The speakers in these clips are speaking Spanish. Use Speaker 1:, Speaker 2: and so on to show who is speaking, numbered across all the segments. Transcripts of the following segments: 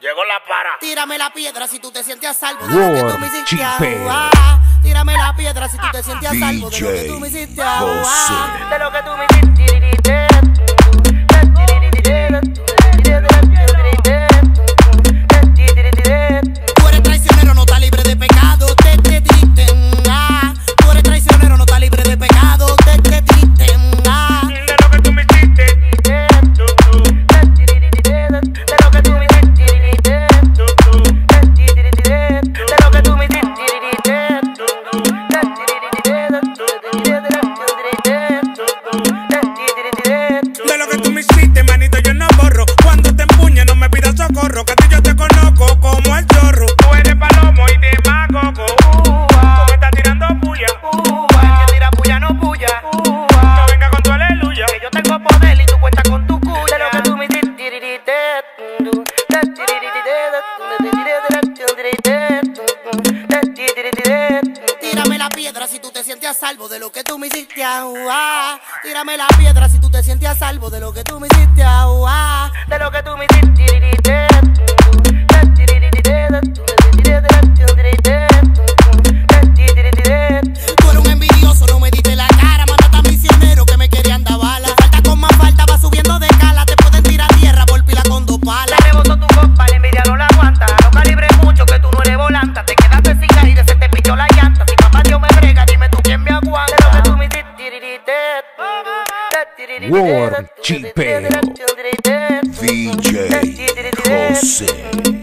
Speaker 1: Llegó la para.
Speaker 2: Tírame la piedra si tú te sientes a salvo de lo que tú me hiciste. Tírame la piedra si tú te sientes a salvo de lo que tú me hiciste. De lo. salvo de
Speaker 1: lo que tú me hiciste
Speaker 3: a
Speaker 2: jugar. Tírame la piedra si tú te sientes a salvo de lo que tú me hiciste a jugar. De lo que tú me hiciste. Warm GP VJ Jose.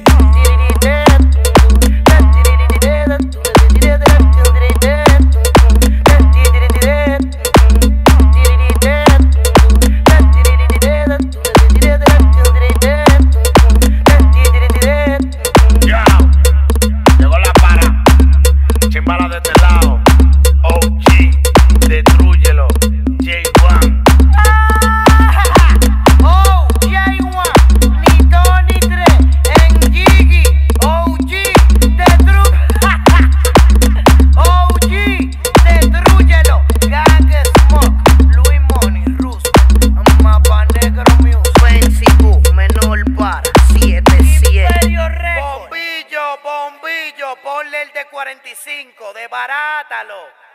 Speaker 2: 45 de
Speaker 4: Barátalo.